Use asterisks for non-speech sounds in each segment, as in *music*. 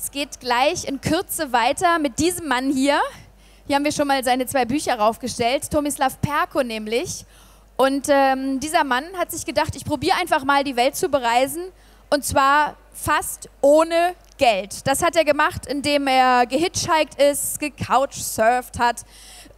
Es geht gleich in Kürze weiter mit diesem Mann hier. Hier haben wir schon mal seine zwei Bücher raufgestellt, Tomislav Perko nämlich. Und ähm, dieser Mann hat sich gedacht, ich probiere einfach mal die Welt zu bereisen und zwar fast ohne Geld. Das hat er gemacht, indem er gehitchhiked ist, gecouchsurft hat,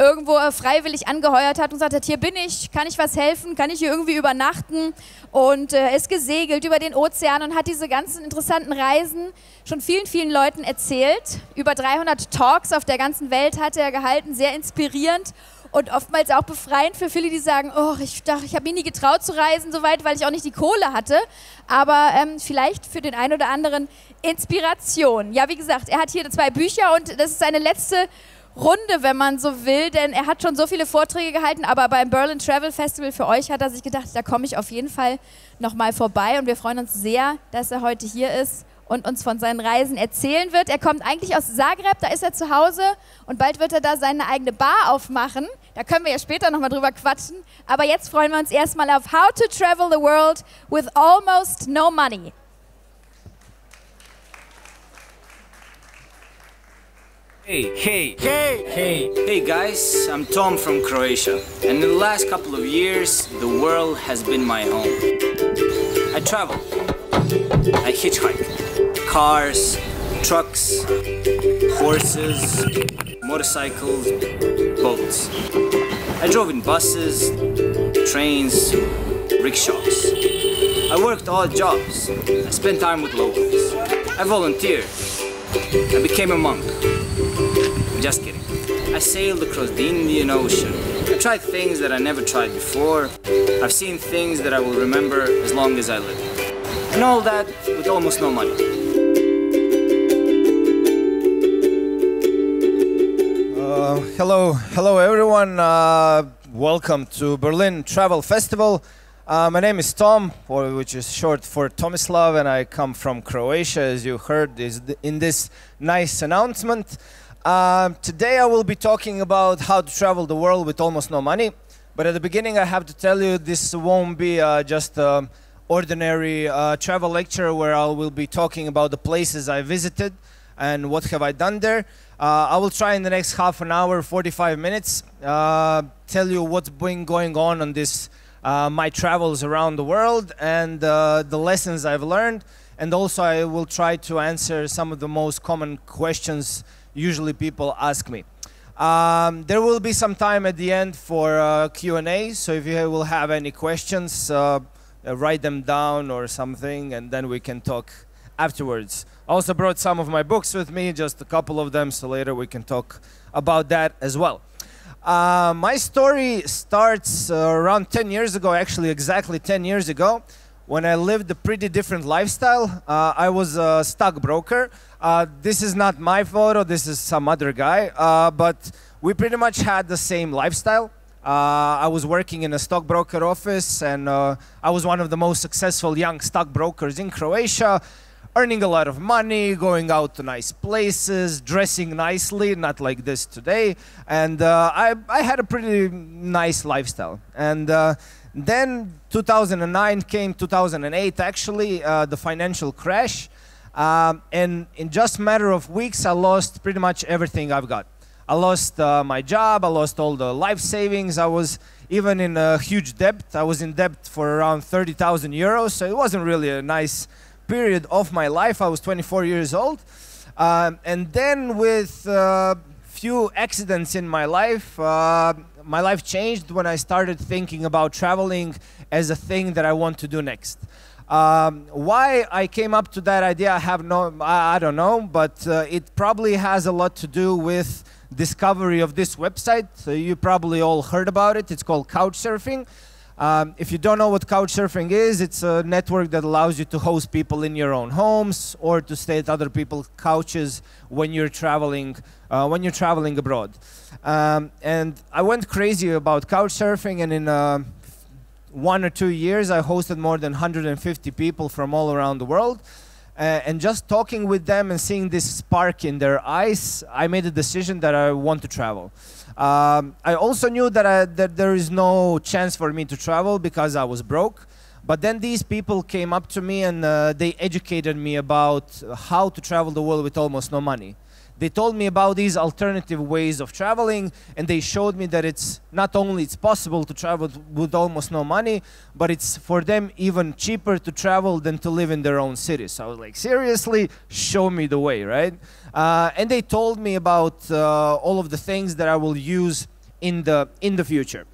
irgendwo freiwillig angeheuert hat und gesagt hat, hier bin ich, kann ich was helfen, kann ich hier irgendwie übernachten und äh, ist gesegelt über den Ozean und hat diese ganzen interessanten Reisen schon vielen, vielen Leuten erzählt. Über 300 Talks auf der ganzen Welt hat er gehalten, sehr inspirierend und oftmals auch befreiend für viele, die sagen, oh, ich dachte, ich habe mir nie getraut zu reisen so weit, weil ich auch nicht die Kohle hatte. Aber ähm, vielleicht für den einen oder anderen Inspiration. Ja, wie gesagt, er hat hier zwei Bücher und das ist seine letzte Runde, wenn man so will, denn er hat schon so viele Vorträge gehalten, aber beim Berlin Travel Festival für euch hat er sich gedacht, da komme ich auf jeden Fall nochmal vorbei und wir freuen uns sehr, dass er heute hier ist und uns von seinen Reisen erzählen wird. Er kommt eigentlich aus Zagreb, da ist er zu Hause und bald wird er da seine eigene Bar aufmachen. Da können wir ja später nochmal drüber quatschen. Aber jetzt freuen wir uns erstmal auf How to Travel the World with Almost No Money. Hey, hey, hey, hey, hey guys, I'm Tom from Croatia, and in the last couple of years, the world has been my home. I travel, I hitchhike, cars, trucks, horses, motorcycles, boats. I drove in buses, trains, rickshaws. I worked odd jobs. I spent time with locals. I volunteered. I became a monk. Just kidding. I sailed across the Indian Ocean. I tried things that I never tried before. I've seen things that I will remember as long as I live. And all that with almost no money. Uh, hello, hello everyone. Uh, welcome to Berlin Travel Festival. Uh, my name is Tom, or which is short for Tomislav, and I come from Croatia, as you heard in this nice announcement. Um, today I will be talking about how to travel the world with almost no money. But at the beginning, I have to tell you this won't be uh, just an ordinary uh, travel lecture where I will be talking about the places I visited and what have I done there. Uh, I will try in the next half an hour, 45 minutes, uh, tell you what's been going on on this uh, my travels around the world and the lessons I've learned. And also, I will try to answer some of the most common questions usually people ask me. Um, there will be some time at the end for uh, Q&A, so if you will have any questions, uh, uh, write them down or something, and then we can talk afterwards. I also brought some of my books with me, just a couple of them, so later we can talk about that as well. Uh, my story starts uh, around 10 years ago, actually exactly 10 years ago, when I lived a pretty different lifestyle. Uh, I was a stockbroker. Uh, this is not my photo, this is some other guy, uh, but we pretty much had the same lifestyle. Uh, I was working in a stockbroker office, and uh, I was one of the most successful young stockbrokers in Croatia, earning a lot of money, going out to nice places, dressing nicely, not like this today. And uh, I, I had a pretty nice lifestyle. And then 2009 came 2008, actually, uh, the financial crash. Um, and in just a matter of weeks, I lost pretty much everything I've got. I lost uh, my job, I lost all the life savings, I was even in a huge debt. I was in debt for around 30,000 euros, so it wasn't really a nice period of my life. I was 24 years old. Um, and then, with a uh, few accidents in my life, uh, my life changed when I started thinking about traveling as a thing that I want to do next. Um, why I came up to that idea, I have no, I, I don't know, but uh, it probably has a lot to do with discovery of this website. So you probably all heard about it. It's called Couchsurfing. Um, if you don't know what Couchsurfing is, it's a network that allows you to host people in your own homes or to stay at other people's couches when you're traveling uh, when you're traveling abroad. Um, and I went crazy about Couchsurfing, and in uh, one or two years, I hosted more than 150 people from all around the world. Uh, and just talking with them and seeing this spark in their eyes, I made a decision that I want to travel. Um, I also knew that, I, that there is no chance for me to travel because I was broke. But then these people came up to me and uh, they educated me about how to travel the world with almost no money. They told me about these alternative ways of traveling and they showed me that it's not only it's possible to travel with almost no money, but it's for them even cheaper to travel than to live in their own city. So I was like, seriously, show me the way, right? Uh, and they told me about uh, all of the things that I will use in the in the future.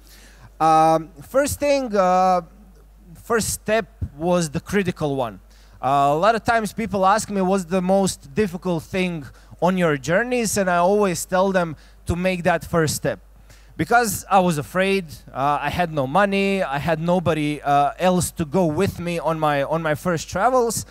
Um, first thing, uh, first step was the critical one. Uh, a lot of times people ask me what's the most difficult thing on your journeys, and I always tell them to make that first step. Because I was afraid, uh, I had no money, I had nobody uh, else to go with me on my on my first travels.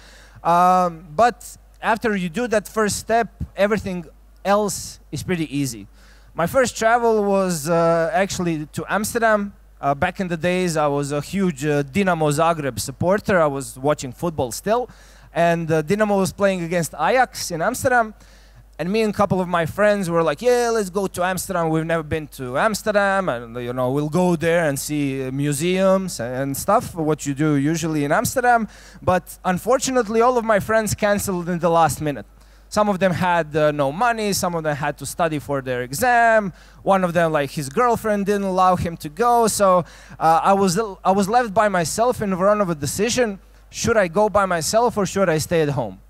Um, but after you do that first step, everything else is pretty easy. My first travel was uh, actually to Amsterdam. Uh, back in the days, I was a huge uh, Dinamo Zagreb supporter. I was watching football still, and uh, Dinamo was playing against Ajax in Amsterdam. And me and a couple of my friends were like, "Yeah, let's go to Amsterdam. We've never been to Amsterdam, and you know, we'll go there and see uh, museums and stuff. What you do usually in Amsterdam." But unfortunately, all of my friends canceled in the last minute. Some of them had uh, no money, some of them had to study for their exam. One of them, like his girlfriend, didn't allow him to go. So uh, I, was, I was left by myself in front of a decision should I go by myself or should I stay at home?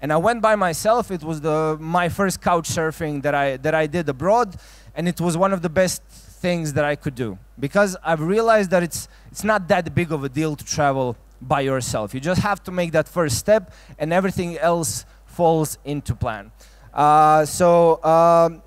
And I went by myself. It was the, my first couch surfing that I, that I did abroad, and it was one of the best things that I could do because I've realized that it's, it's not that big of a deal to travel by yourself. You just have to make that first step, and everything else falls into plan. Uh, so um,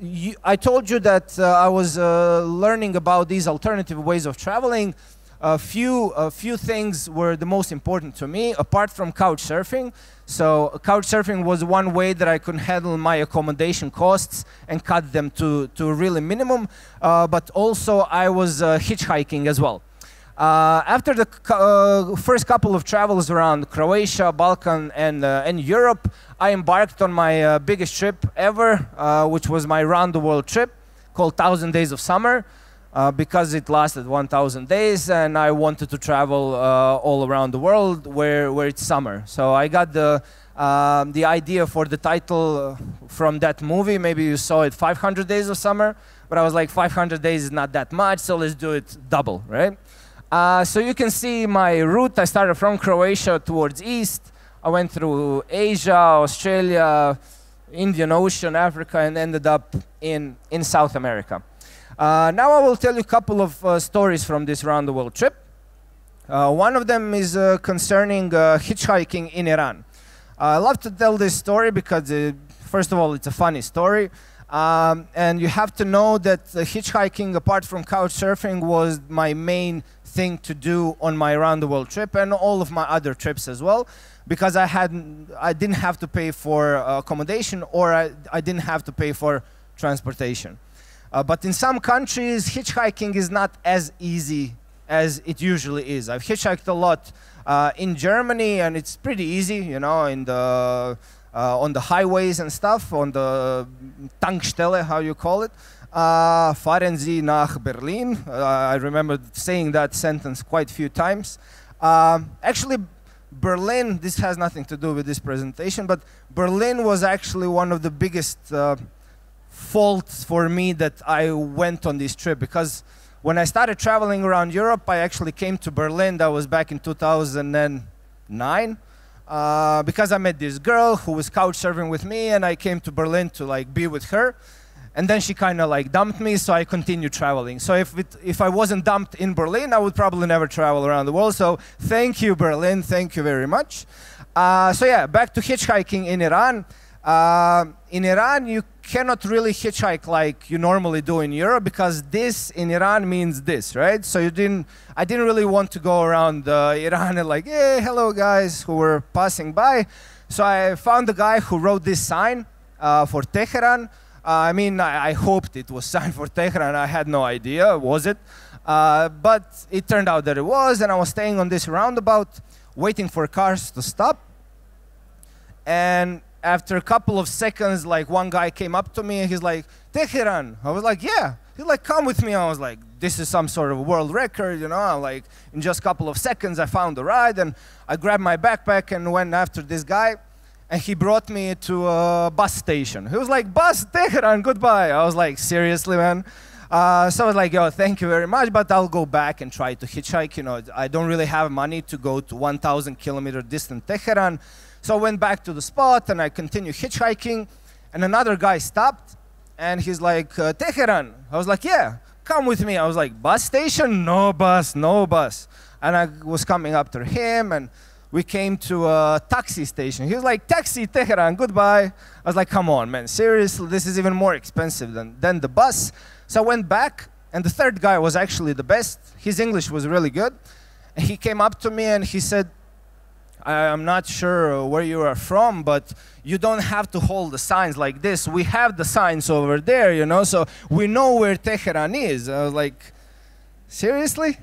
you, I told you that uh, I was uh, learning about these alternative ways of traveling. A few, a few things were the most important to me, apart from couch surfing. So couch surfing was one way that I could handle my accommodation costs and cut them to, to really minimum. Uh, but also I was uh, hitchhiking as well. Uh, after the uh, first couple of travels around Croatia, Balkan, and, uh, and Europe, I embarked on my uh, biggest trip ever, which was my round the world trip called 1000 Days of Summer. Uh, because it lasted 1,000 days, and I wanted to travel all around the world where, where it's summer. So I got the um, the idea for the title from that movie. Maybe you saw it 500 Days of Summer, but I was like, 500 days is not that much, so let's do it double, right? Uh, so you can see my route. I started from Croatia towards east. I went through Asia, Australia, Indian Ocean, Africa, and ended up in, in South America. Uh, now I will tell you a couple of uh, stories from this round the world trip. Uh, one of them is uh, concerning uh, hitchhiking in Iran. I love to tell this story because, first of all, it's a funny story. Um, and you have to know that hitchhiking, apart from couch surfing, was my main thing to do on my around the world trip and all of my other trips as well because I had I didn't have to pay for uh, accommodation or I, I didn't have to pay for transportation. Uh, but in some countries, hitchhiking is not as easy as it usually is. I've hitchhiked a lot uh, in Germany, and it's pretty easy, you know, in the uh, on the highways and stuff, on the Tankstelle, how you call it uh, fahren Sie nach Berlin. Uh, I remember saying that sentence quite a few times. Um, actually, Berlin, this has nothing to do with this presentation, but Berlin was actually one of the biggest faults for me that I went on this trip. Because when I started traveling around Europe, I actually came to Berlin. That was back in 2009. Uh, because I met this girl who was couch surfing with me, and I came to Berlin to like be with her. And then she kind of like dumped me so i continued traveling. So if, it, if i wasn't dumped in berlin i would probably never travel around the world. So thank you berlin. Thank you very much. Uh, so yeah back to hitchhiking in iran. Uh, in iran you cannot really hitchhike like you normally do in europe because this in iran means this right so you didn't i didn't really want to go around uh, *laughs* iran and like hey hello guys who were passing by so i found the guy who wrote this sign uh, for tehran uh, I mean, I, I, hoped it was *laughs* signed for Tehran. I had no idea, was it? Uh, but it turned out that it was, and I was staying on this roundabout, waiting for cars to stop. And after a couple of seconds, like one guy came up to me, and he's like, Tehran. I was like, yeah. He's like, come with me. I was like, this is some sort of world record, you know. I'm like, in just a couple of seconds, I found the ride, and I grabbed my backpack and went after this guy, and he brought me to a bus station. He was like, "Bus, Tehran, goodbye." I was like, "Seriously, man." Uh, so I was like, "Yo, thank you very much, but I'll go back and try to hitchhike." You know, I don't really have money to go to 1,000 kilometer distant Tehran, so I went back to the spot and I continued hitchhiking, and another guy stopped, and he's like, uh, "Tehran." I was like, "Yeah." come with me. I was like, bus station? No bus, no bus. And I was coming to him and we came to a taxi station. He was like, taxi, Tehran, goodbye. I was like, come on, man, seriously, this is even more expensive than, than the bus. So I went back and the third guy was actually the best. His English was really good. And he came up to me and he said, I'm not sure where you are from, but you don't have to hold the signs like this. We have the signs over there, you know, so we know where Tehran is. I was like, seriously?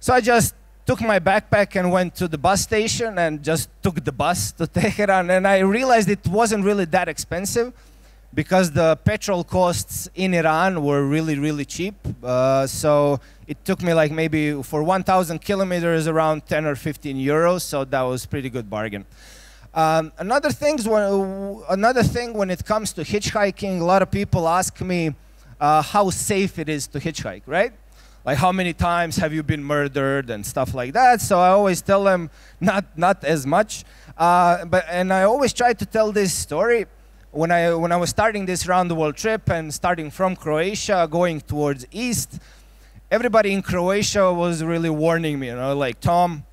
So I just took my backpack and went to the bus station and just took the bus to Tehran. And I realized it wasn't really that expensive because the petrol costs in Iran were really, really cheap. Uh, so it took me like maybe for 1,000 kilometers around 10 or 15 euros. So that was pretty good bargain. Um, another things when, another thing when it comes to hitchhiking, a lot of people ask me uh, how safe it is to hitchhike, right? Like how many times have you been murdered and stuff like that. So I always tell them not not as much. Uh, but and I always try to tell this story when I, when I was starting this round the world trip and starting from Croatia, going towards east, everybody in Croatia was really warning me, you know, like, Tom,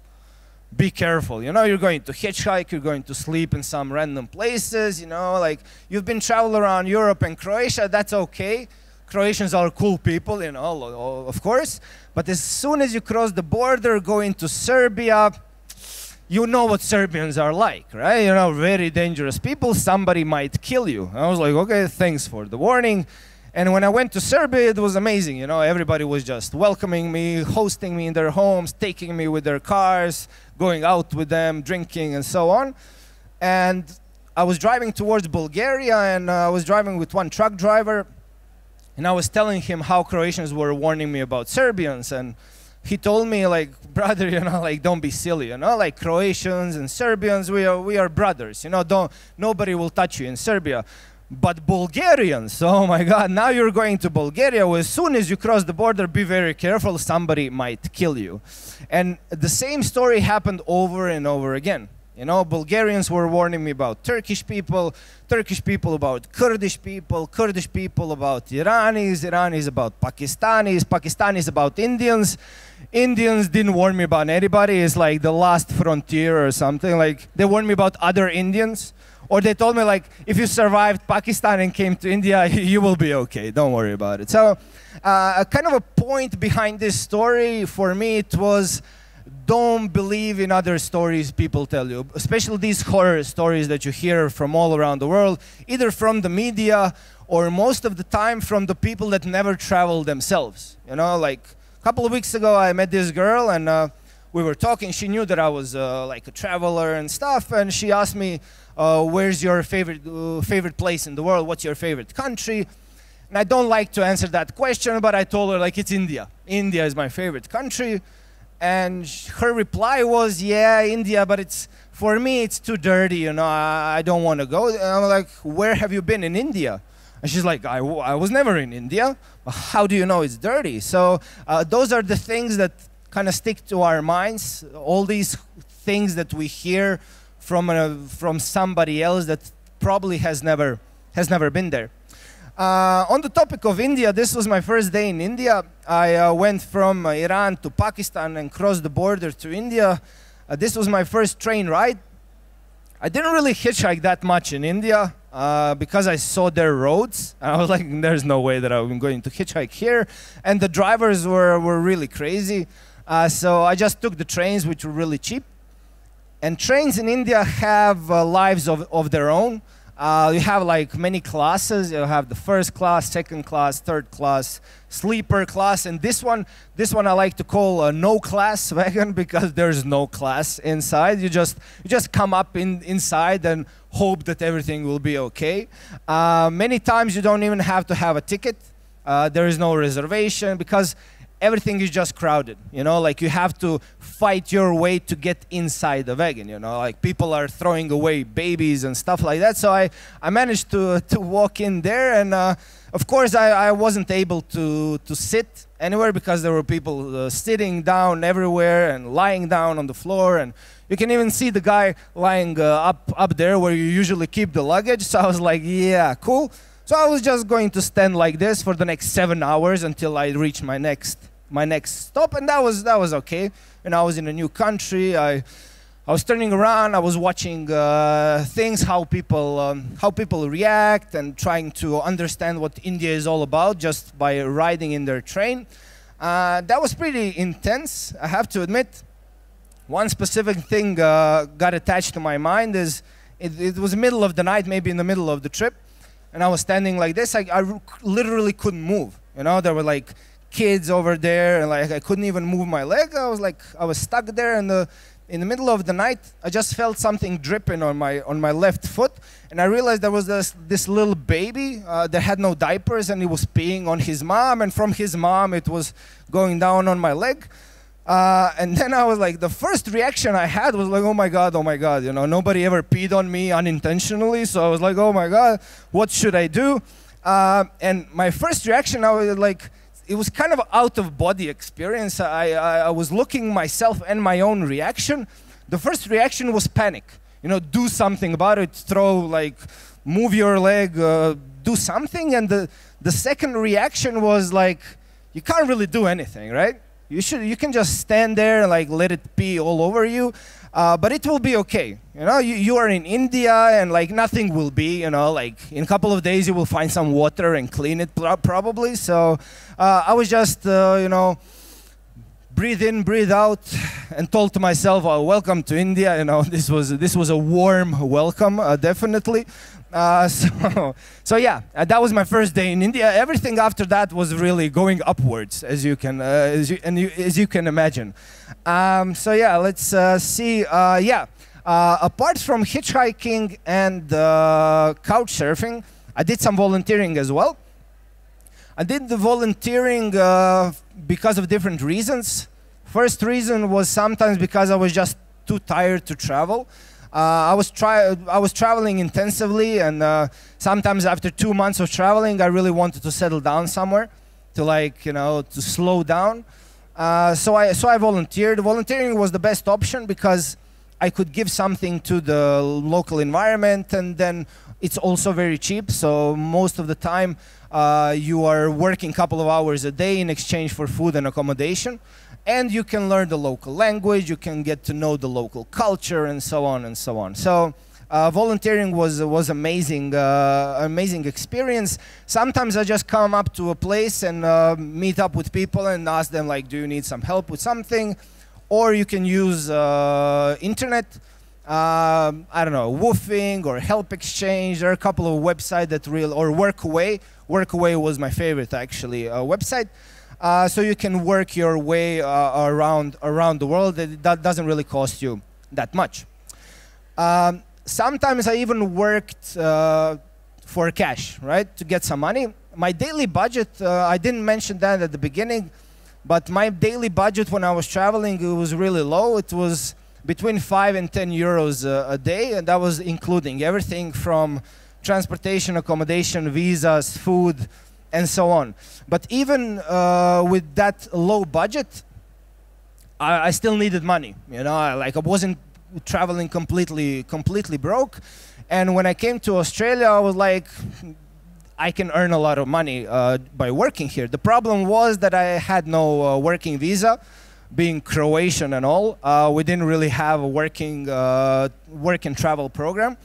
be careful. You know, you're going to hitchhike, you're going to sleep in some random places, you know, like, you've been traveling around Europe and Croatia, that's okay. Croatians are cool people, you know, of course. But as soon as you cross the border, going to Serbia, you know what Serbians are like, right? You know, very dangerous people. Somebody might kill you. I was like, okay, thanks for the warning. And when I went to Serbia, it was amazing. You know, everybody was just welcoming me, hosting me in their homes, taking me with their cars, going out with them, drinking, and so on. And I was driving towards Bulgaria, and uh, I was driving with one truck driver, and I was telling him how Croatians were warning me about Serbians, and he told me like *laughs* brother you know like don't be silly you know like croatians and serbians we are we are brothers you know don't nobody will touch you in serbia. But bulgarians *laughs* oh my god now you're going to bulgaria well, as soon as you cross the border be very careful somebody might kill you. And the same story happened over and over again you know, Bulgarians were warning me about Turkish people, Turkish people about Kurdish people, Kurdish people about Iranis, Iranis about Pakistanis, Pakistanis about Indians. Indians didn't warn me about anybody. It's like the last frontier or something. Like they warned me about other Indians. Or they told me like, if you survived Pakistan and came to India, *laughs* you will be okay. Don't worry about it. So, uh, kind of a point behind this story for me, it was don't believe in other stories people tell you, especially these horror stories that you hear from all around the world, either from the media or most of the time from the people that never travel themselves. You know, like a couple of weeks ago, I met this girl and uh, we were talking. She knew that I was uh, like a traveler and stuff, and she asked me, uh, "Where's your favorite uh, favorite place in the world? What's your favorite country?" And I don't like to answer that question, but I told her like it's India. India is my favorite country and her reply was, "Yeah, India, but it's for me it's too dirty. You know, I, I don't want to go." And I'm like, "Where have you been in India?" And she's like, I, I was never in India. How do you know it's dirty? So uh, those are the things that kind of stick to our minds. All these things that we hear from, uh, from somebody else that probably has never, has never been there. Uh, on the topic of India, this was my first day in India. I uh, went from uh, Iran to Pakistan and crossed the border to India. Uh, this was my first train ride. I didn't really hitchhike that much in India uh, because I saw their roads. And *laughs* I was like, there's no way that I'm going to hitchhike here. And the drivers were, were really crazy. Uh, so I just took the trains, which were really cheap. And trains in India have lives of, of their own. Uh, you have like many classes. You have the first class, second class, third class, sleeper class, and this one, this one I like to call a no class *laughs* wagon because there's no class inside. You just you just come up in inside and hope that everything will be okay. Uh, many times you don't even have to have a ticket. Uh, there is no reservation because everything is just crowded. You know, like you have to fight your way to get inside the wagon. You know, like people are throwing away babies and stuff like that. So I, I managed to *laughs* to walk in there, and uh, of course I, I wasn't able to to sit anywhere because there were people uh, sitting down everywhere and lying down on the floor and you can even see the guy lying uh, up up there where you usually keep the luggage so i was like yeah cool so i was just going to stand like this for the next seven hours until i reach my next my next stop and that was that was okay and i was in a new country i I was turning around. I was watching uh, things, how people, um, how people react, and trying to understand what India is all about just by riding in their train. Uh, that was pretty intense, I have to admit. One specific thing uh, got attached to my mind is it, it was middle of the night, maybe in the middle of the trip, and I was standing like this. I, I literally couldn't move. You know, there were like kids over there, and like I couldn't even move my leg. I was like, I was stuck there, and the in the middle of the night, I just felt something dripping on my on my left foot, and I realized there was this this little baby uh, that had no diapers, and he was peeing on his mom, and from his mom it was going down on my leg. Uh, and then I was like, the first reaction I had was like, oh my god, oh my god, you know, nobody ever peed on me unintentionally, so I was like, oh my god, what should I do? Uh, and my first reaction, I was like it was kind of out of body experience. I, I, I, was looking myself and my own reaction. The first reaction was panic. You know, do something about it. Throw like, move your leg, uh, do something. And the the second reaction was like, you can't really do anything, right? You should you can just stand there and like let it pee all over you. Uh, but it will be okay. You know, you, you are in India and like nothing will be, you know, like in a couple of days you will find some water and clean it probably. So uh, I was just, uh, you know, breathe in, breathe out, and told to myself, oh, "Welcome to India." You know, this was this was a warm welcome, uh, definitely. Uh, *laughs* so, so yeah, uh, that was my first day in India. Everything after that was really going upwards, as you can, uh, as you, and you, as you can imagine. Um, so yeah, let's uh, see. Uh, yeah, uh, apart from hitchhiking and couch surfing, I did some volunteering as well. I did the volunteering because of different reasons. First reason was sometimes because I was just too tired to travel. Uh, I was try I was traveling intensively, and uh, sometimes after two months of traveling, I really wanted to settle down somewhere, to like you know to slow down. Uh, so I so I volunteered. Volunteering was the best option because I could give something to the local environment, and then it's also very cheap. So most of the time, uh, you are working a couple of hours a day in exchange for food and accommodation and you can learn the local language, you can get to know the local culture, and so on and so on. So. Uh, volunteering was was amazing, uh, amazing experience. Sometimes I just come up to a place and uh, meet up with people and ask them like, "Do you need some help with something?" Or you can use uh, internet. Um, I don't know, WWOOFing or help exchange. There are a couple of websites that real or Workaway. Workaway was my favorite actually uh, website. Uh, so you can work your way uh, around around the world. That doesn't really cost you that much. Um, sometimes I even worked uh, for cash, right, to get some money. My daily budget, uh, I didn't mention that at the beginning, but my daily budget when I was traveling it was really low. It was between five and ten euros a day, and that was including everything from transportation, accommodation, visas, food and so on. But even uh, with that low budget, I, I, still needed money. You know, I, like I wasn't traveling completely completely broke. And when I came to Australia, I was like, I can earn a lot of money uh, by working here. The problem was that I had no uh, working visa, being Croatian and all. Uh, we didn't really have a working uh, work and travel program.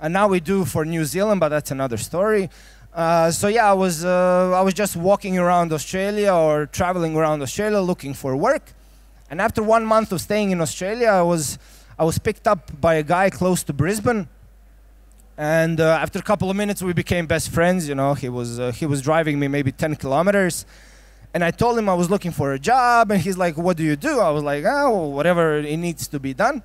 And now we do for New Zealand, but that's another story. Uh, so yeah, I was uh, I was just walking around Australia or traveling around Australia looking for work, and after one month of staying in Australia, I was I was picked up by a guy close to Brisbane, and uh, after a couple of minutes we became best friends. You know, he was uh, he was driving me maybe 10 kilometers, and I told him I was looking for a job, and he's like, "What do you do?" I was like, "Oh, whatever it needs to be done."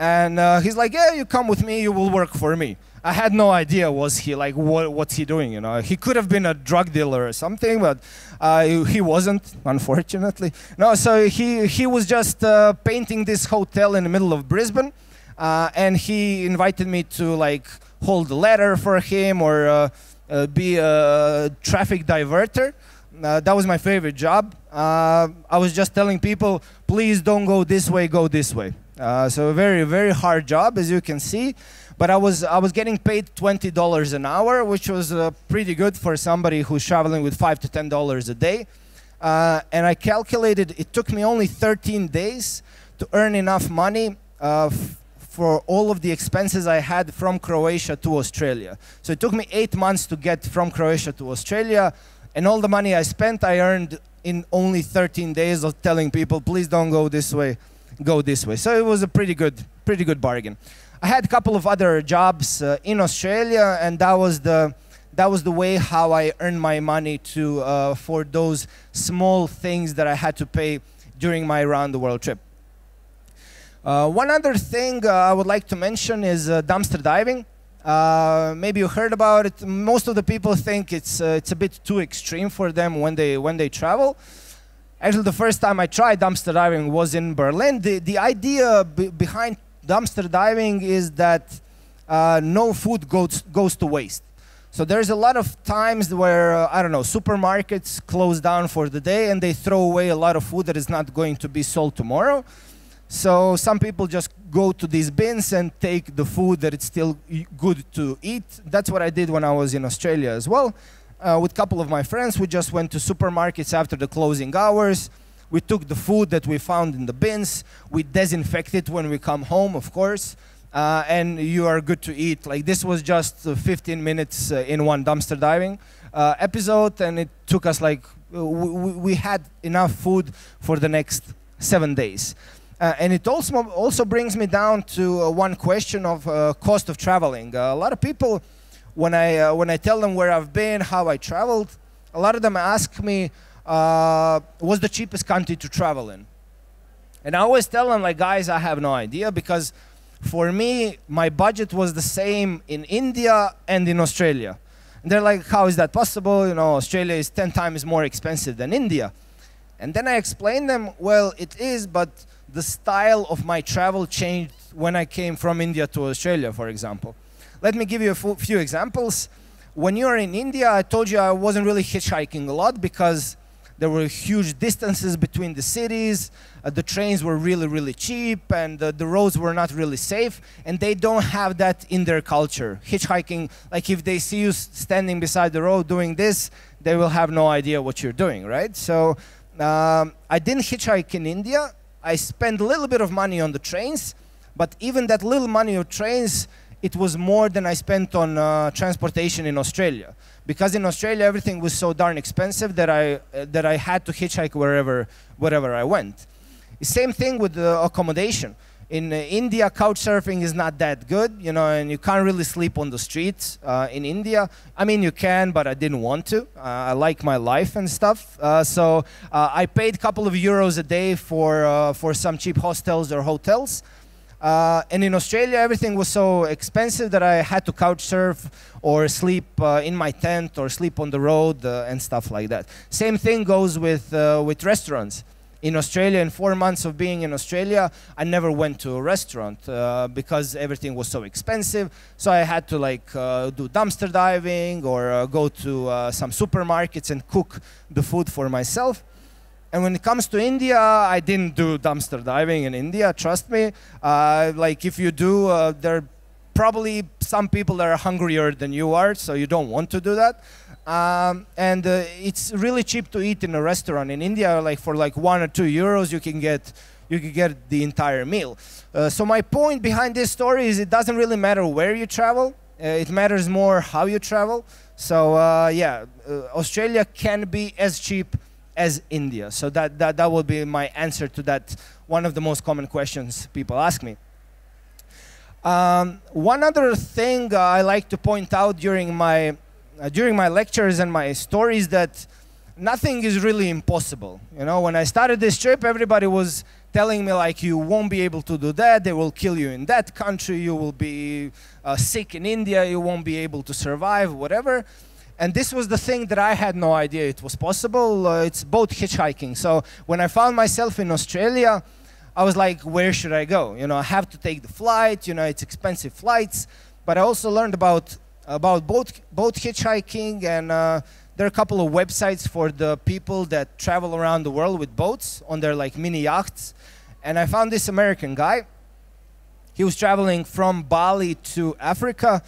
And uh, he's like, yeah, you come with me, you will work for me. I had no idea was he like what, what's he doing you know? He could have been a drug dealer or something but uh, he wasn't unfortunately. No so he he was just uh, painting this hotel in the middle of Brisbane uh, and he invited me to like hold a letter for him or uh, uh, be a traffic diverter. Uh, that was my favorite job. I was just telling people please don't go this way go this way. So a very very hard job as you can see but I was I was getting paid twenty dollars an hour, which was uh, pretty good for somebody who's traveling with five to ten dollars a day. Uh, and I calculated it took me only 13 days to earn enough money uh, for all of the expenses I had from Croatia to Australia. So it took me eight months to get from Croatia to Australia, and all the money I spent I earned in only 13 days of telling people, please don't go this way, go this way. So it was a pretty good, pretty good bargain. I had a couple of other jobs uh, in Australia, and that was the that was the way how I earned my money to uh, for those small things that I had to pay during my around the world trip. Uh, one other thing uh, I would like to mention is uh, dumpster diving. Uh, maybe you heard about it. Most of the people think it's it's a bit too extreme for them when they when they travel. Actually, the first time I tried dumpster diving was in Berlin. The the idea behind dumpster diving is that uh, no food goes, goes to waste. So there's a lot of times where, uh, I don't know, supermarkets close down for the day and they throw away a lot of food that is not going to be sold tomorrow. So some people just go to these bins and take the food that it's still good to eat. That's what I did when I was in Australia as well. Uh, with a couple of my friends, we just went to supermarkets after the closing hours we took the food that we found in the bins, we disinfect it when we come home, of course, uh, and you are good to eat. Like this was just uh, 15 minutes uh, in one dumpster diving uh, episode, and it took us like uh, we, had enough food for the next seven days. Uh, and it also also brings me down to one question of cost of traveling. a lot of people, when I when I tell them where I've been, how I traveled, a lot of them ask me, uh, was the cheapest country to travel in. And I always tell them, like, guys, I have no idea because for me, my budget was the same in India and in Australia. And they're like, how is that possible? You know, Australia is 10 times more expensive than India. And then I explain them, well, it is, but the style of my travel changed when I came from India to Australia, for example. Let me give you a few examples. When you are in India, I told you I wasn't really hitchhiking a lot because there were huge distances between the cities. Uh, the trains were really, really cheap, and uh, the roads were not really safe. And they don't have that in their culture. Hitchhiking, like if they see you standing beside the road doing this, they will have no idea what you're doing, right? So um, I didn't hitchhike in India. I spent a little bit of money on the trains, but even that little money on trains, it was more than I spent on uh, transportation in Australia because in Australia everything was so darn expensive that I uh, that I had to hitchhike wherever wherever I went. Same thing with the accommodation. In uh, India, couch surfing is not that good, you know, and you can't really sleep on the streets uh, in India. I mean, you can, but I didn't want to. Uh, I like my life and stuff, so I paid a couple of euros a day for for some cheap hostels or hotels. Uh, and in Australia, everything was so expensive that I had to couch surf or sleep uh, in my tent or sleep on the road uh, and stuff like that. Same thing goes with, uh, with restaurants. In Australia, in four months of being in Australia, I never went to a restaurant uh, because everything was so expensive. So I had to like uh, do dumpster diving or go to some supermarkets and cook the food for myself. And when it comes to India, I didn't do dumpster diving in India, trust me. Uh, like if you do, uh, there are probably some people that are hungrier than you are, so you don't want to do that. Um, and uh, it's really cheap to eat in a restaurant in India. Like for like one or two euros, you can get you can get the entire meal. Uh, so my point behind this story is it doesn't really matter where you travel. Uh, it matters more how you travel. So uh, yeah, Australia can be as cheap as India? So that, that, that will be my answer to that, one of the most common questions people ask me. Um, one other thing uh, I like to point out during my, uh, during my lectures and my stories that nothing is really impossible. You know, when I started this trip, everybody was telling me like you won't be able to do that they will kill you in that country you will be uh, sick in india you won't be able to survive whatever and this was the thing that i had no idea it was possible. Uh, it's boat hitchhiking. So when i found myself in australia i was like where should i go? You know i have to take the flight you know it's expensive flights. But i also learned about about boat boat hitchhiking and uh, there are a couple of websites for the people that travel around the world with boats on their like mini yachts. And I found this American guy. He was traveling from Bali to Africa.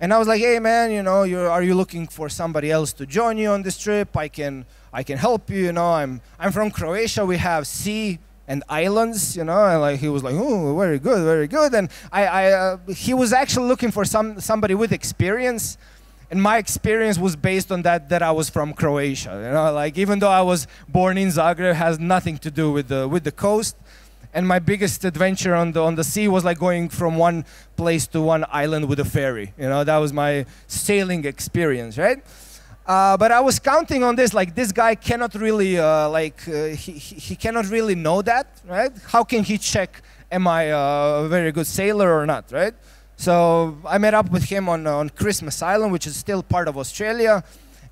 And I was like, hey man, you know, are you looking for somebody else to join you on this trip? I can, I can help you. You know, I'm, I'm from Croatia. We have sea and islands. You know, and like he was like, oh, very good, very good. And I, I uh, he was actually looking for some somebody with experience. And my experience was based on that that I was from Croatia. You know, like even though I was born in Zagreb, has nothing to do with the with the coast and my biggest adventure on the on the sea was like going from one place to one island with a ferry. You know, that was my sailing experience, right? Uh, but I was counting on this. Like this guy cannot really uh, like uh, he, he cannot really know that, right? How can he check am I a very good sailor or not, right? So I met up with him on on Christmas Island, which is still part of Australia,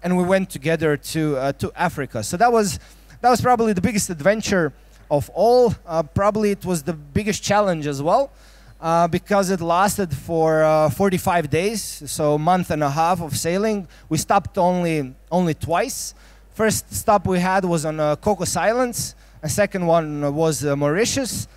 and we went together to uh, to Africa. So that was that was probably the biggest adventure of all. Uh, probably it was the biggest challenge as well. Uh, because it lasted for uh, 45 days, so a month and a half of sailing. We stopped only only twice. First stop we had was on uh, Cocos Islands, and second one was uh, Mauritius.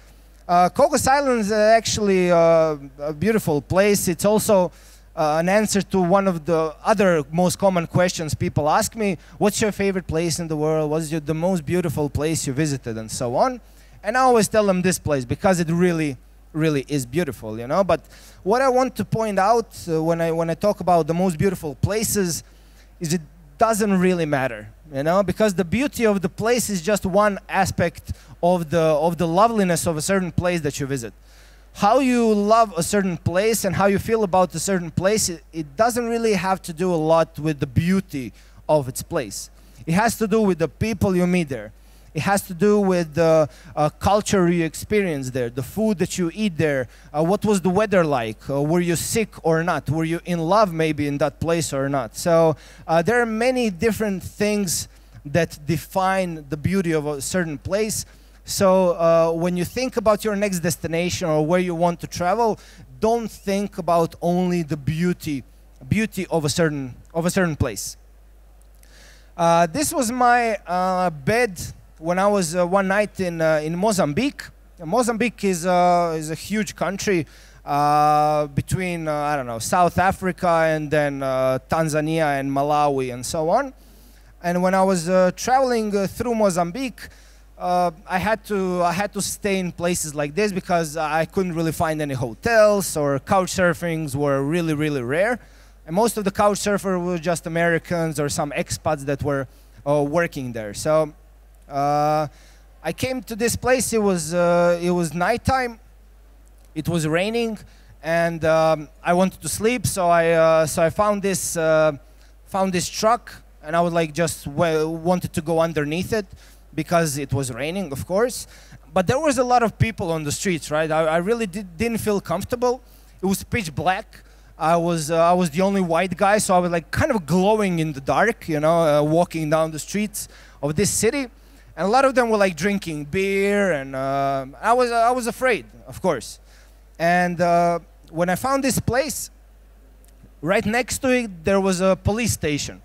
Uh, Cocos Islands is actually a beautiful place. It's also uh, an answer to one of the other most common questions people ask me what's your favorite place in the world? What's your, the most beautiful place you visited? and so on. And i always tell them this place because it really really is beautiful you know? But what i want to point out uh, when i when i talk about the most beautiful places is it doesn't really matter you know? Because the beauty of the place is just one aspect of the of the loveliness of a certain place that you visit how you love a certain place and how you feel about a certain place, it, it, doesn't really have to do a lot with the beauty of its place. It has to do with the people you meet there. It has to do with the uh, culture you experience there, the food that you eat there. Uh, what was the weather like? Uh, were you sick or not? Were you in love maybe in that place or not? So uh, there are many different things that define the beauty of a certain place so uh, when you think about your next destination or where you want to travel, don't think about only the beauty, beauty of a certain of a certain place. Uh, this was my uh, bed when I was uh, one night in uh, in Mozambique. Mozambique is uh, is a huge country between I don't know South Africa and then Tanzania and Malawi and so on. And when I was traveling through Mozambique uh, I had to I had to stay in places like this because I couldn't really find any hotels or couch surfings were really really rare, and most of the couch surfers were just Americans or some expats that were uh, working there. So uh, I came to this place. It was uh, it was nighttime. It was raining, and um, I wanted to sleep. So I uh, so I found this uh, found this truck, and I was like just wanted to go underneath it because it was raining, of course. But there was a lot of people on the streets, right? I, I really did, didn't feel comfortable. It was pitch black. I was uh, I was the only white guy, so I was like kind of glowing in the dark, you know, uh, walking down the streets of this city, and a lot of them were like drinking beer, and uh, I was I was afraid, of course. And uh, when I found this place, right next to it there was a police station,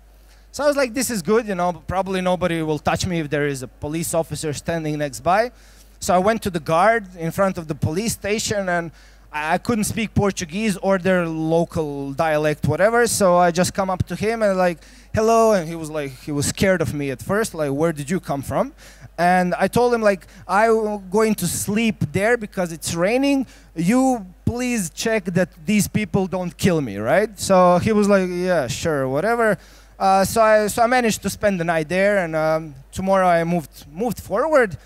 so I was like, this is good, you know, probably nobody will touch me if there is a police officer standing next by. So I went to the guard in front of the police station and I couldn't speak Portuguese or their local dialect, whatever. So I just come up to him and like, hello. And he was like, he was scared of me at first, like, where did you come from? And I told him like, I'm going to sleep there because it's raining. You please check that these people don't kill me, right? So he was like, yeah, sure, whatever. Uh, so, I, so I managed to spend the night there, and um, tomorrow I moved, moved forward.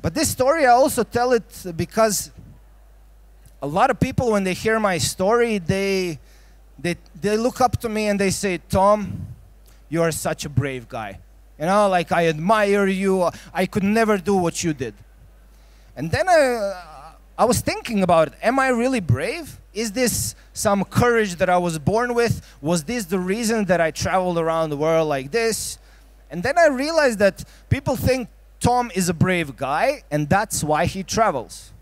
But this story, I also tell it because a lot of people, when they hear my story, they, they, they look up to me and they say, Tom, you are such a brave guy. You know, like I admire you. I could never do what you did. And then I, I was thinking about it. Am I really brave? Is this some courage that I was born with? Was this the reason that I traveled around the world like this? And then I realized that people think Tom is a brave guy, and that's why he travels.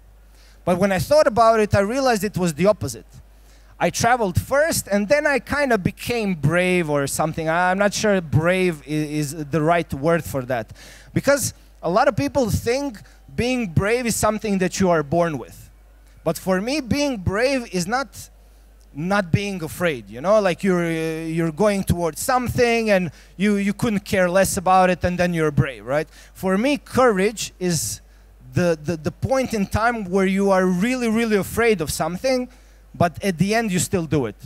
But when I thought about it, I realized it was the opposite. I traveled first, and then I kind of became brave or something. I'm not sure brave is, the right word for that. Because a lot of people think being brave is something that you are born with. But for me, being brave is not not being afraid you know? Like you're you're going towards something and you you couldn't care less about it and then you're brave right? For me courage is the, the the point in time where you are really really afraid of something but at the end you still do it.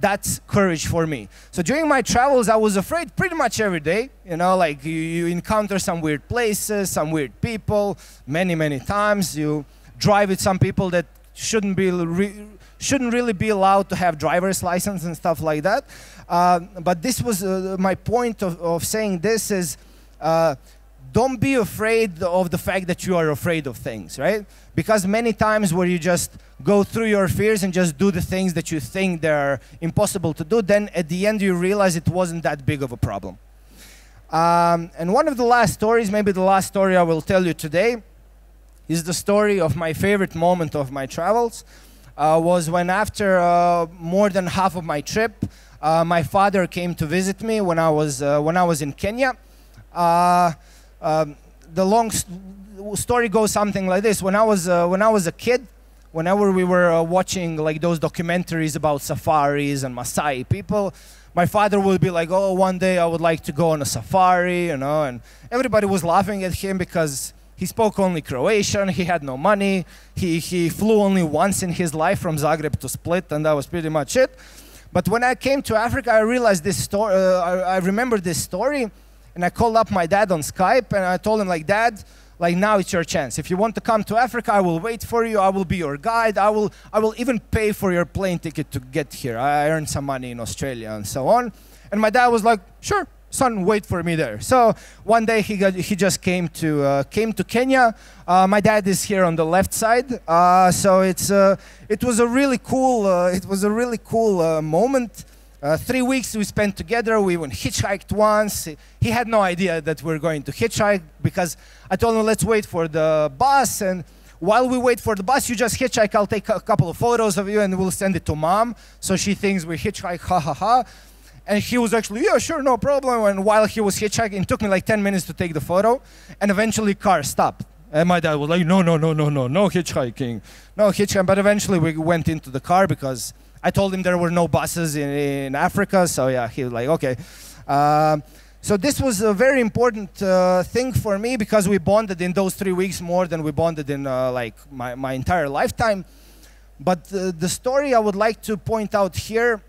That's courage for me. So during my travels i was afraid pretty much every day you know? Like you, you encounter some weird places some weird people many many times. You drive with some people that shouldn't be re- shouldn't really be allowed to have driver's license and stuff like that. Uh, but this was uh, my point of, of saying this is uh, don't be afraid of the fact that you are afraid of things, right? Because many times where you just go through your fears and just do the things that you think they're impossible to do, then at the end you realize it wasn't that big of a problem. Um, and one of the last stories, maybe the last story I will tell you today, is the story of my favorite moment of my travels uh, was when after uh, more than half of my trip, uh, my father came to visit me when I was, when I was in Kenya. Um, the long st story goes something like this. When I was, when I was a kid, whenever we were uh, watching like those documentaries about safaris and Maasai people, my father would be like, "Oh, one day I would like to go on a safari," you know, and everybody was laughing at him because he spoke only Croatian. He had no money. He, he flew only once in his life from Zagreb to Split, and that was pretty much it. But when I came to Africa, I realized this story. Uh, I, I remember this story, and I called up my dad on Skype, and I told him, like, Dad, like now it's your chance. If you want to come to Africa, I will wait for you. I will be your guide. I will, I will even pay for your plane ticket to get here. I earned some money in Australia and so on. And my dad was like, sure, son, wait for me there. So one day he, got, he just came to, uh, came to Kenya. Uh, my dad is here on the left side. Uh, so it's, uh, it was a really cool, uh, it was a really cool uh, moment. three weeks we spent together. We even hitchhiked once. He had no idea that we are going to hitchhike because I told him, let's wait for the bus. And while we wait for the bus, you just hitchhike. I'll take a couple of photos of you and we'll send it to mom. So she thinks we hitchhike, ha ha ha. And he was actually, yeah, sure, no problem. And while he was hitchhiking, it took me like 10 minutes to take the photo. And eventually, car stopped. And my dad was like, no, no, no, no, no, no hitchhiking. No hitchhiking. But eventually, we went into the car because I told him there were no buses in, in Africa. So, yeah, he was like, okay. Um, so this was a very important uh, thing for me because we bonded in those three weeks more than we bonded in uh, like my, my entire lifetime. But uh, the story I would like to point out here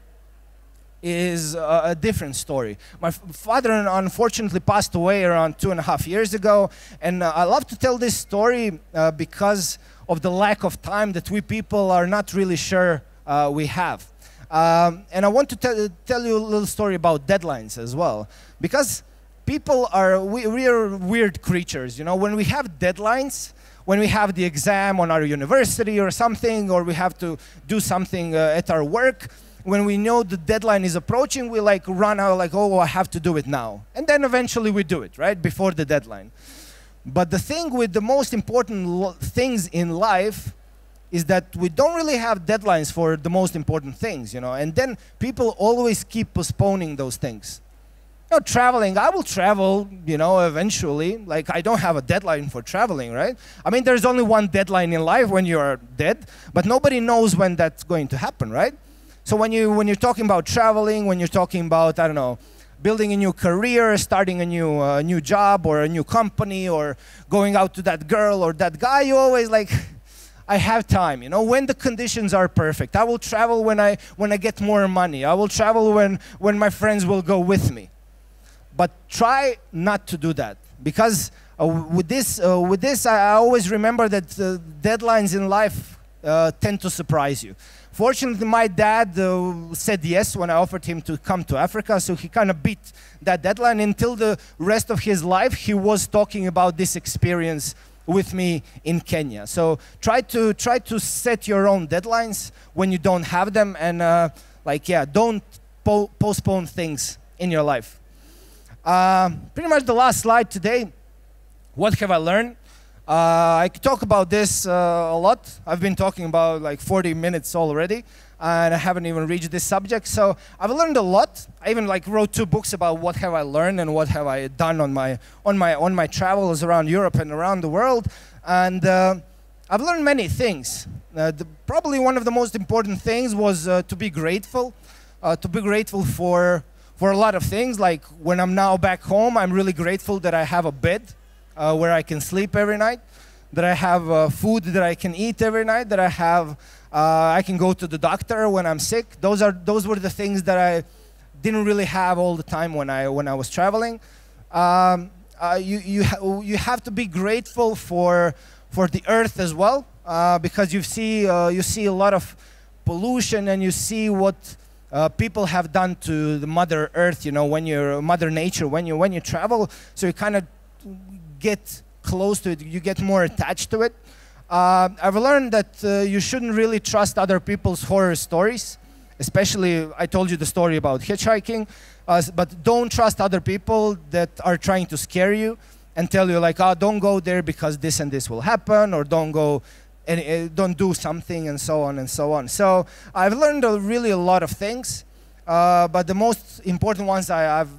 is a, different story. My father unfortunately passed away around two and a half years ago, and uh, I love to tell this story uh, because of the lack of time that we people are not really sure uh, we have. Um, and I want to tell, tell you a little story about deadlines as well, because people are we, we are weird creatures. You know, when we have deadlines, when we have the exam on our university or something, or we have to do something uh, at our work when we know the deadline is approaching, we like run out like, oh, I have to do it now. And then eventually we do it, right, before the deadline. But the thing with the most important things in life is that we don't really have deadlines for the most important things, you know, and then people always keep postponing those things. You know, traveling, I will travel, you know, eventually. Like, I don't have a deadline for traveling, right? I mean, there's only one deadline in life when you're dead, but nobody knows when that's going to happen, right? So when you when you're talking about traveling, when you're talking about I don't know, building a new career, starting a new uh, new job or a new company, or going out to that girl or that guy, you always like. I have time, you know, when the conditions are perfect. I will travel when I when I get more money. I will travel when when my friends will go with me. But try not to do that because uh, with this uh, with this I, I, always remember that deadlines in life uh, tend to surprise you. Fortunately, my dad uh, said yes when I offered him to come to Africa, so he kind of beat that deadline. Until the rest of his life, he was talking about this experience with me in Kenya. So try to try to set your own deadlines when you don't have them, and uh, like yeah, don't po- postpone things in your life. Uh, pretty much the last slide today. What have I learned? Uh, I could talk about this uh, a lot. I've been talking about like 40 minutes already, and I haven't even reached this subject. So I've learned a lot. I even like wrote two books about what have I learned and what have I done on my on my on my travels around Europe and around the world. And uh, I've learned many things. Uh, the, probably one of the most important things was uh, to be grateful, uh, to be grateful for for a lot of things. Like when I'm now back home, I'm really grateful that I have a bed uh, where I can sleep every night, that I have uh, food that I can eat every night, that I have uh, I can go to the doctor when I'm sick. Those are those were the things that I didn't really have all the time when I when I was traveling. Um, uh, you you ha- you have to be grateful for for the earth as well uh, because you see you see a lot of pollution and you see what uh, people have done to the mother earth you know when you're mother nature when you when you travel so you kind of get close to it you get more attached to it uh, I've learned that uh, you shouldn't really trust other people's horror stories. Especially, I told you the story about hitchhiking, uh, but don't trust other people that are trying to scare you and tell you like, "Oh, don't go there because this and this will happen," or "Don't go and uh, don't do something," and so on and so on. So I've learned a, really a lot of things, uh, but the most important ones I, I've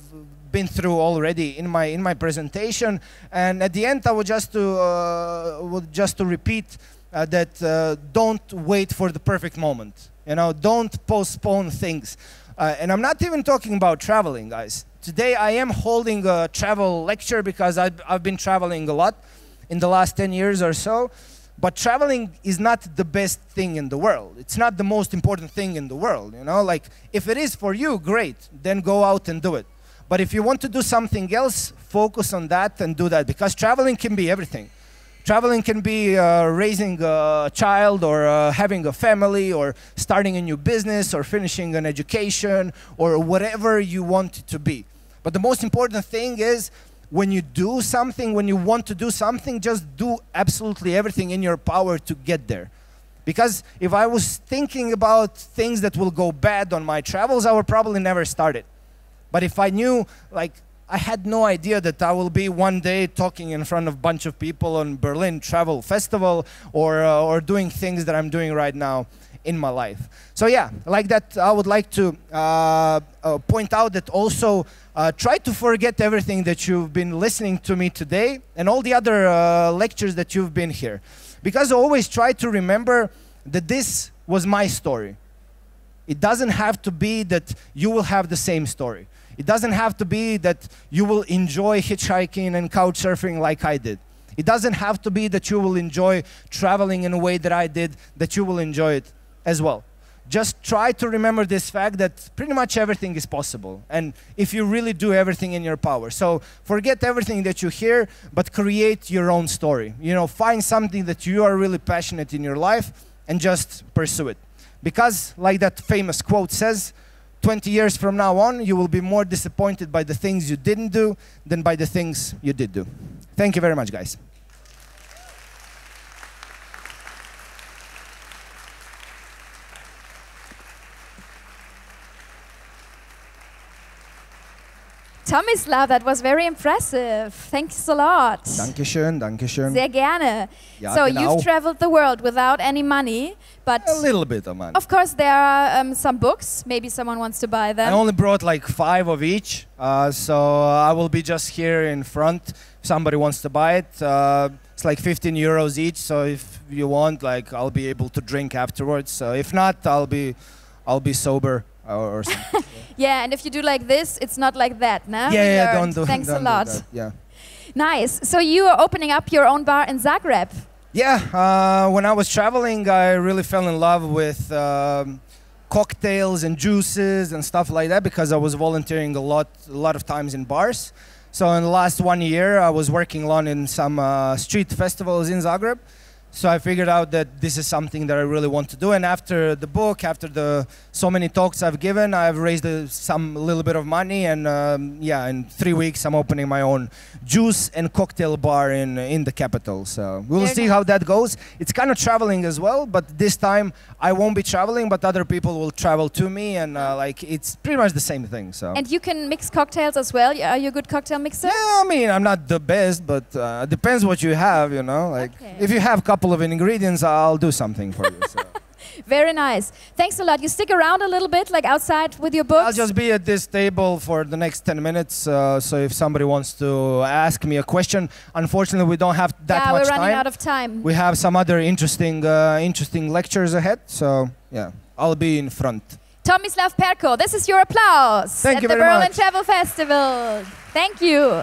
been through already in my in my presentation. And at the end, I would just to uh, would just to repeat uh, that uh, don't wait for the perfect moment. You know, don't postpone things. Uh, and I'm not even talking about traveling, guys. Today I am holding a travel lecture because I've, I've been traveling a lot in the last 10 years or so. But traveling is not the best thing in the world. It's not the most important thing in the world, you know? Like if it is for you, great. Then go out and do it. But if you want to do something else, focus on that and do that because traveling can be everything. Traveling can be uh, raising a child or uh, having a family or starting a new business or finishing an education or whatever you want it to be. But the most important thing is when you do something, when you want to do something, just do absolutely everything in your power to get there. Because if I was thinking about things that will go bad on my travels, I would probably never start it. But if I knew, like, I had no idea that I will be one day talking in front of a bunch of people on Berlin Travel Festival or, uh, or doing things that I'm doing right now in my life. So yeah, like that, I would like to uh, uh, point out that also uh, try to forget everything that you've been listening to me today and all the other uh, lectures that you've been here. Because always try to remember that this was my story. It doesn't have to be that you will have the same story. It doesn't have to be that you will enjoy hitchhiking and couch surfing like I did. It doesn't have to be that you will enjoy traveling in a way that I did, that you will enjoy it as well. Just try to remember this fact that pretty much everything is possible. And if you really do everything in your power. So forget everything that you hear, but create your own story. You know, find something that you are really passionate in your life and just pursue it. Because, like that famous quote says, 20 years from now on, you will be more disappointed by the things you didn't do than by the things you did do. Thank you very much, guys. Tomislav, that was very impressive. Thanks a lot. Dankeschön, Dankeschön. Sehr gerne. Ja, so genau. you've traveled the world without any money, but A little bit of money. of course there are um, some books. Maybe someone wants to buy them. I only brought like five of each, uh, so uh, I will be just here in front. If somebody wants to buy it, uh, it's like 15 euros each. So if you want, like, I'll be able to drink afterwards. So if not, I'll be, I'll be sober or, or something. *laughs* Yeah, and if you do like this, it's not like that, no? yeah, We yeah, don't do. Thanks don't a lot. that, Yeah. Nice. So you are opening up your own bar in Zagreb. Yeah, uh, when I was traveling, I really fell in love with um, cocktails and juices and stuff like that because I was volunteering a lot, a lot of times in bars. So in the last one year, I was working along in some uh, street festivals in Zagreb, So I figured out that this is something that I really want to do. And after the book, after the so many talks I've given, I've raised uh, some little bit of money. And um, yeah, in three weeks, I'm opening my own juice and cocktail bar in in the capital. So we'll see how that goes. It's kind of traveling as well, but this time I won't be traveling, but other people will travel to me, and uh, like it's pretty much the same thing. So. And you can mix cocktails as well. Are you a good cocktail mixer? Yeah, I mean, I'm not the best, but uh, depends what you have, you know. Like, Okay. if you have a couple of ingredients, I'll do something for you. So. *laughs* Very nice. Thanks a lot. You stick around a little bit, like outside with your books. I'll just be at this table for the next 10 minutes. Uh, so if somebody wants to ask me a question, unfortunately, we don't have that yeah, much we're running time. out of time. we have some other interesting, uh, interesting lectures ahead. So yeah, I'll be in front. Tomislav Perko, this is your applause Thank at you the Berlin much. Travel Festival. Thank you.